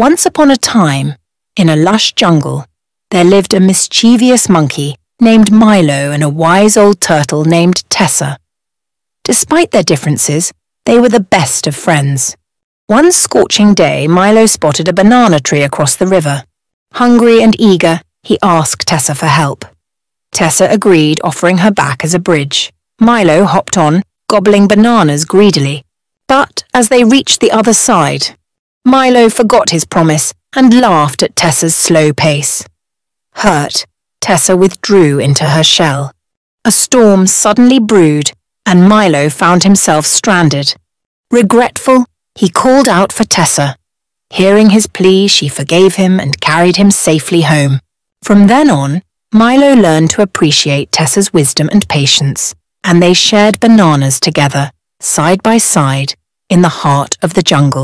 Once upon a time, in a lush jungle, there lived a mischievous monkey named Milo and a wise old turtle named Tessa. Despite their differences, they were the best of friends. One scorching day, Milo spotted a banana tree across the river. Hungry and eager, he asked Tessa for help. Tessa agreed, offering her back as a bridge. Milo hopped on, gobbling bananas greedily. But as they reached the other side, Milo forgot his promise and laughed at Tessa's slow pace. Hurt, Tessa withdrew into her shell. A storm suddenly brewed, and Milo found himself stranded. Regretful, he called out for Tessa. Hearing his plea, she forgave him and carried him safely home. From then on, Milo learned to appreciate Tessa's wisdom and patience, and they shared bananas together, side by side, in the heart of the jungle.